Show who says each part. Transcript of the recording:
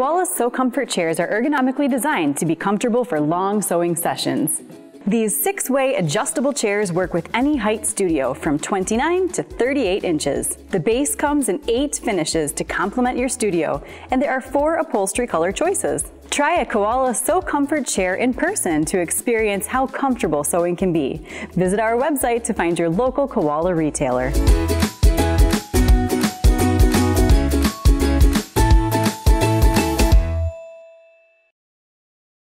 Speaker 1: Koala Sew Comfort chairs are ergonomically designed to be comfortable for long sewing sessions. These six-way adjustable chairs work with any height studio from 29 to 38 inches. The base comes in eight finishes to complement your studio, and there are four upholstery color choices. Try a Koala Sew Comfort chair in person to experience how comfortable sewing can be. Visit our website to find your local Koala retailer.